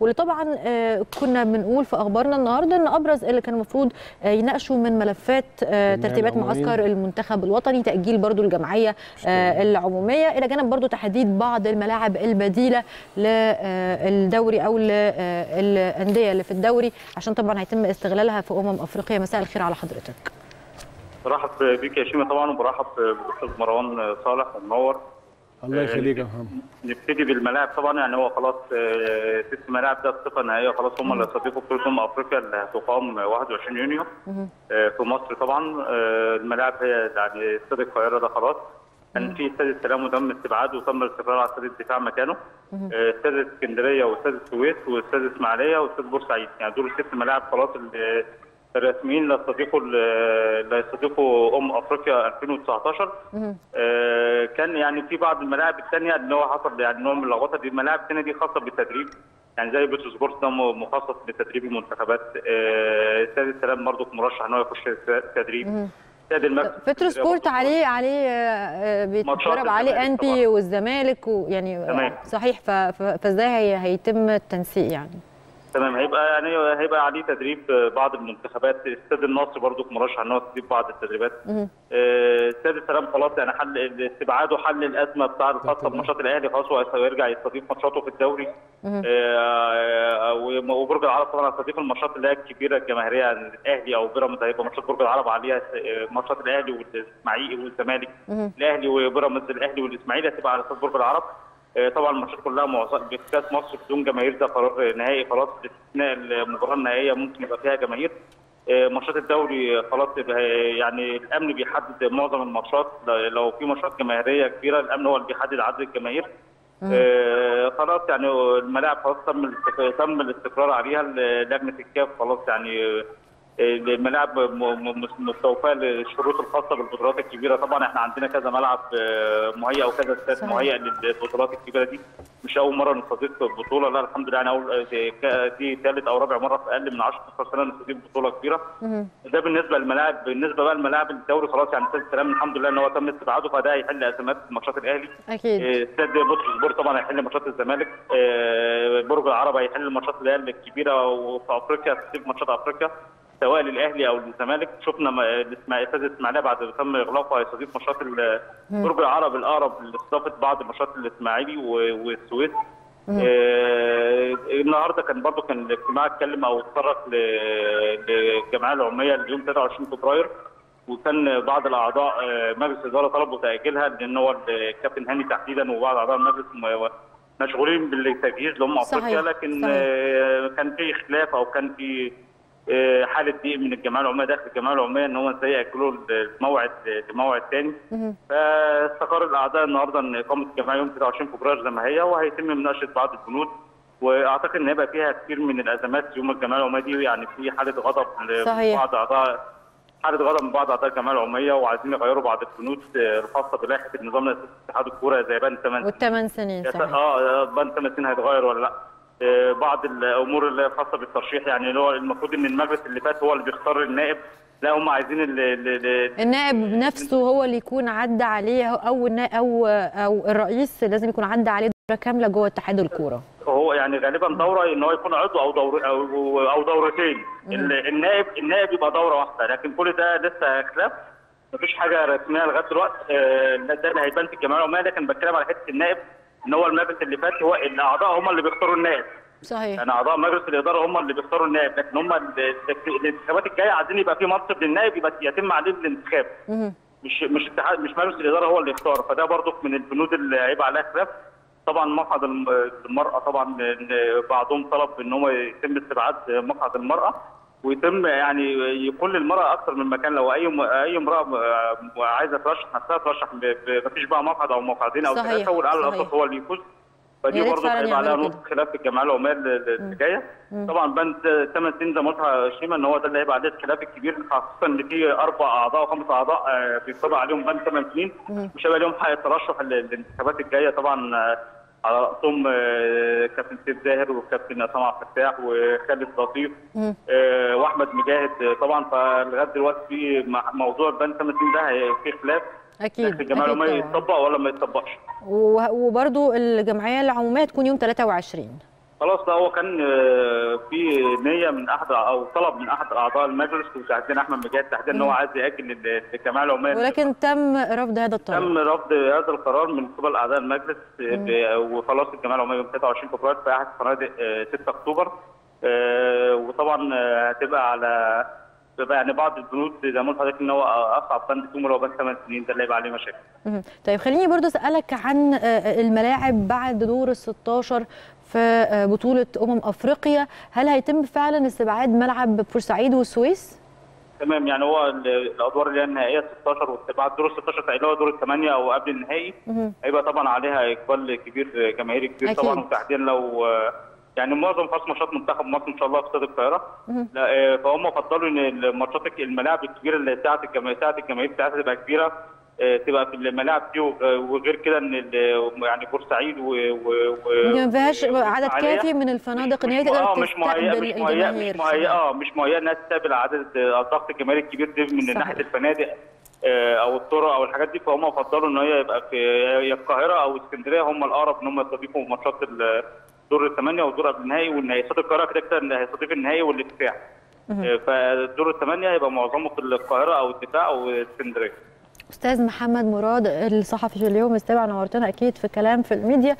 واللي طبعا آه، كنا بنقول في أخبارنا النهارده إن أبرز اللي كان المفروض آه، يناقشوا من ملفات آه، ترتيبات. معسكر المنتخب الوطني تأجيل برضو الجمعية العمومية. إلى جانب برضو تحديد بعض الملاعب البديلة للدوري أو للانديه اللي في الدوري عشان طبعا هيتم استغلالها في أمم أفريقيا. مساء الخير على حضرتك. برحب بيك يا شيماء طبعا وبرحب بالأستاذ مروان صالح ومنور الله يخليك يا محمد. نبتدي بالملاعب طبعا يعني هو خلاص آه، ست ملاعب ده الصفه النهائية خلاص هم اللي هيستضيفوا بطوله أمم أفريقيا اللي هتقام 21 يونيو. آه، في مصر طبعا آه، الملاعب هي يعني استاد القاهرة ده خلاص. كان في استاد السلام وتم استبعاده وتم الاستقرار على استاد الدفاع مكانه. آه، استاد اسكندرية واستاد السويس واستاد إسماعيلية واستاد بورسعيد. يعني دول الست ملاعب خلاص اللي الرسميين اللي هيستضيفوا اللي هيستضيفوا أم أفريقيا 2019 آه، كان يعني في بعض الملاعب الثانية اللي هو حصل يعني نوع من اللخبطه دي الملاعب الثانية دي خاصة بالتدريب يعني زي بيترو سبورت ده مخصص بتدريب المنتخبات. آه، استاد السلام برضه مرشح إن هو يخش تدريب. استاد المركز بترو سبورت عليه عليه آه، آه، بيتدرب عليه انبي. والزمالك ويعني آه،. صحيح فازاي هي- هيتم التنسيق يعني؟ تمام. هيبقى يعني هيبقى عليه تدريب بعض المنتخبات. استاد النصر برضه مرشح إن هو تدريب بعض التدريبات. آه، استاد السلام خلاص يعني حل استبعاده حل الأزمة بتاع الخاصه بماتشات الأهلي. خلاص هو هيرجع يستضيف ماتشاته في الدوري. آه، وم- وبرج العرب طبعا هيستضيف الماتشات اللي هي الكبيرة الجماهيرية يعني الأهلي أو بيراميدز. هيبقى ماتشات برج العرب عليها آه، ماتشات الأهلي والإسماعيلي والزمالك. الأهلي وبيراميدز الأهلي والإسماعيلي هتبقى على استاد برج العرب. آه، طبعا الماتشات كلها بكاس مصر بدون جماهير ده قرار نهائي خلاص باستثناء المباراة النهائية ممكن يبقى فيها جماهير. آه، ماتشات الدوري خلاص يعني الأمن بيحدد معظم الماتشات. لو في ماتشات جماهيرية كبيرة الأمن هو اللي بيحدد عدد الجماهير. آه، خلاص يعني الملاعب خلاص تم تم الاستقرار عليها. لجنة الكاف خلاص يعني آه، الملاعب م- مستوفاة للشروط الخاصة بالبطولات الكبيرة. طبعا إحنا عندنا كذا ملعب آه، مهيئ وكذا استاد صحيح. مهيئ للبطولات الكبيرة دي. مش أول مرة نستضيف بطولة لا الحمد لله. يعني أول دي- ك- دي ثالث أو رابع مرة في أقل من 10 12 سنة نستضيف بطولة كبيرة. ده بالنسبة للملاعب. بالنسبة بقى لملاعب الدوري خلاص يعني استاد السلام الحمد لله إن هو تم استبعاده فده هيحل أزمات ماتشات الأهلي. أكيد. آه، استاد بطرس سبورت طبعا هيحل ماتشات الزمالك. آه، برج العرب هيحل الماتشات اللي هي الكبيرة وفي أفريقيا هتسيب ماتشات أفريقيا. سواء للأهلي أو للزمالك. شفنا استاد الاسماعيليه بعد ما تم إغلاقه هيستضيف ماتشات برج العرب الأقرب لاستضافة بعض ماتشات الإسماعيلي والسويس. آه، النهارده كان برضو كان الاجتماع اتكلم أو اتطرق للجمعية العمومية اليوم 23 فبراير. وكان بعض الأعضاء آه، مجلس الإدارة طلبوا تأجيلها لأن هو الكابتن هاني تحديدا وبعض أعضاء المجلس مشغولين بالتجهيز صحيح، أفريقيا. لكن صحيح. آه، كان في خلاف أو كان في حالة ضيق من الجمعية العمومية داخل الجمعية العمومية إن هم إزاي ياجلوا الموعد لموعد ثاني فاستقر الأعضاء النهارده إن إقامة الجمعية يوم 23 فبراير زي ما هي وهيتم مناقشة بعض البنود. وأعتقد إن هيبقى فيها كثير من الأزمات يوم الجمعية العمومية دي يعني في حالة غضب. لبعض أعضاء حالة غضب من بعض أعضاء الجمعية العمومية وعايزين يغيروا بعض البنود آه، الخاصة بلائحة النظام الاساسي اتحاد الكوره زي بند 8 والثمان سنين صحيح. آه بند 8 سنين هيتغير ولا لأ؟ آه، بعض الأمور اللي هي خاصة بالترشيح يعني اللي هو المفروض إن المجلس اللي فات هو اللي بيختار النائب. لا هم عايزين ال- ال- ال- النائب نفسه هو اللي يكون عدى عليه أو أو أو الرئيس لازم يكون عدى عليه دورة كاملة جوه اتحاد الكورة. هو يعني غالبا دورة إن هو يكون عضو أو دور أو أو دورتين. ال- النائب النائب يبقى دورة واحدة. لكن كل ده لسه خلاف. مفيش حاجة رسمية لغاية دلوقتي. آه، ده اللي هيبان في الجمعيه العمومية لكن بتكلم على حتة النائب. إن هو المجلس اللي فات هو الاعضاء هم اللي بيختاروا النائب صحيح. يعني أعضاء مجلس الإدارة هم اللي بيختاروا النائب لكن هم ال- الانتخابات الجاية عايزين يبقى في منصب للنائب يبقى يتم عليه الانتخاب. مش مش اتحاد مش مجلس الإدارة هو اللي يختار. فده برضو من البنود اللي هيبقى عليها خلاف. طبعا مقعد الم- المرأة طبعا بعضهم طلب إن هو يتم استبعاد مقعد المرأة. ويتم يعني يكون للمرأة أكثر من مكان لو أي م- أي امرأة م- عايزة ترشح نفسها ترشح ما فيش بقى مقعد أو مقعدين أو ثلاثة والاعلى. الاوسط هو اللي يفوز. فدي برضه هيبقى عليها نقطة خلاف في الجمعيه العموميه اللي جاية طبعا بند 8 سنين زي ما قلت شيما إن هو ده اللي هيبقى عليه الخلاف الكبير خاصة إن في أربع أعضاء وخمس أعضاء آه، بيطبق عليهم بند 8 سنين. مش هيبقى لهم حق الترشح للانتخابات الجاية طبعا آه، على رأسهم آه، كابتن سيف زاهر وكابتن عصام عبد الفتاح وخالد لطيف آه، وأحمد مجاهد طبعا. فلغاية دلوقتي في موضوع بند 8 سنين ده في خلاف. أكيد الجمعيه العموميه. يتطبق ولا ما يتطبقش. و- وبرضو الجمعية العمومية تكون يوم 23 خلاص ده هو كان آه، في نية من أحد أو طلب من أحد اعضاء المجلس وتحديدا أحمد مجاهد تحديدا إن هو عايز يأجل ال- الجمعية العمومية. ولكن تم رفض هذا الطلب. تم رفض هذا القرار من قبل أعضاء المجلس ب- وخلاص الجمعية العمومية يوم 23 فبراير في أحد فنادق آه، 6 أكتوبر. آه، وطبعا آه، هتبقى على تبقى يعني بعض البنود زي ما قلت لحضرتك إن هو أصعب بند اللي هو بند 8 سنين ده اللي هيبقى عليه مشاكل. طيب خليني برضو أسألك عن آه، الملاعب بعد دور ال 16 في آه، بطولة أمم أفريقيا. هل هيتم فعلا استبعاد ملعب بورسعيد والسويس؟ تمام يعني هو ال- الأدوار اللي هي النهائية 16 وبعد دور ال 16 اللي هو دور الثمانيه أو قبل النهائي. هيبقى طبعا عليها إقبال كبير جماهيري كبير أكيد. طبعا وتحديدا لو يعني معظم خلاص ماتشات منتخب مصر إن شاء الله في استاد القاهرة. آه، فهم فضلوا إن الماتشات الملاعب الكبيرة اللي ساعه الجماهير ساعه الجماهير بتاعتها تبقى كبيرة. آه، تبقى في الملاعب دي وغ- وغير كده إن يعني بورسعيد و ما فيهاش عدد كافي من الفنادق إن هي تقدر آه، مش تستقبل مش الجماهير. مش مهيئة آه مش مهيئة انها تستقبل عدد آه، الضغط الجماهيري الكبير ده من صحيح. ناحية الفنادق آه، أو الطرق أو الحاجات دي فهم فضلوا إن هي يبقى في يا القاهرة أو اسكندرية هم الأقرب إن هم يستضيفوا ماتشات دور الثمانية والدور قبل النهائي والنهائي استاد القاهرة كده كده هيستضيف النهائي والافتتاح آه، فدور الثمانية هيبقى معظمه في القاهرة أو الدفاع أو اسكندرية. أستاذ محمد مراد الصحفي في اليوم استمع نورتنا أكيد في كلام في الميديا.